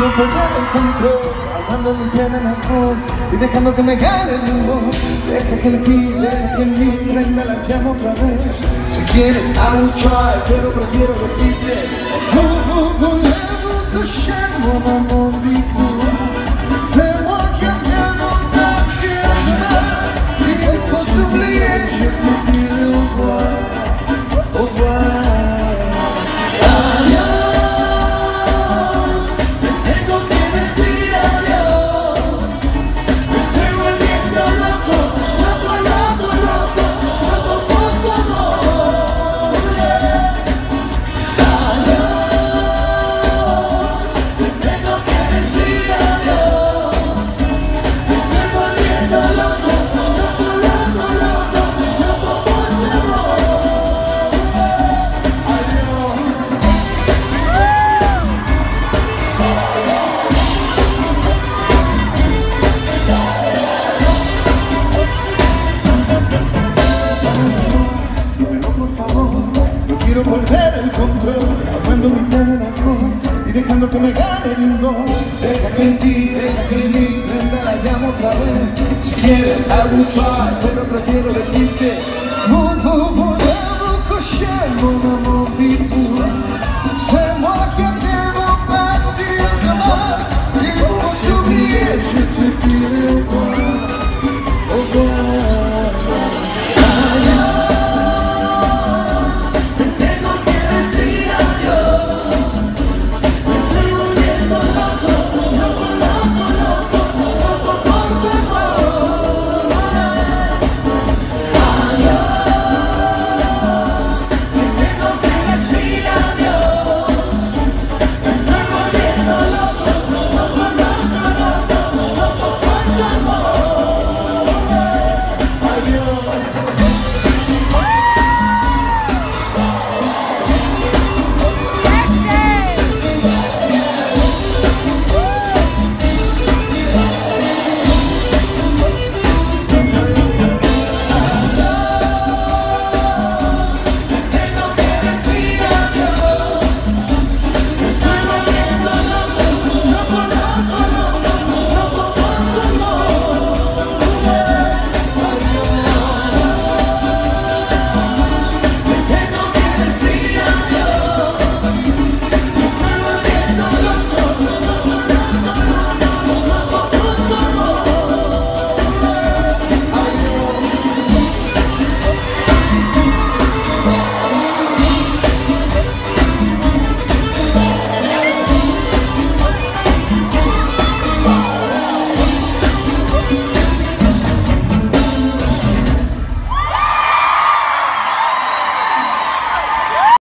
perder el control, ahogando mi pena en alcohol y dejando que me gane el limbo. Deja que en ti, deja que en mí prenda la llama otra vez. Si quieres, I will try, pero prefiero decirte, vous voulez-vous que j'aime favor, no quiero perder el control Ahogando mi pena en alcohol y dejando que me gane el limón Deja que en ti, deja que en mí prenda la llama otra vez. Si quieres, try, pero prefiero decirte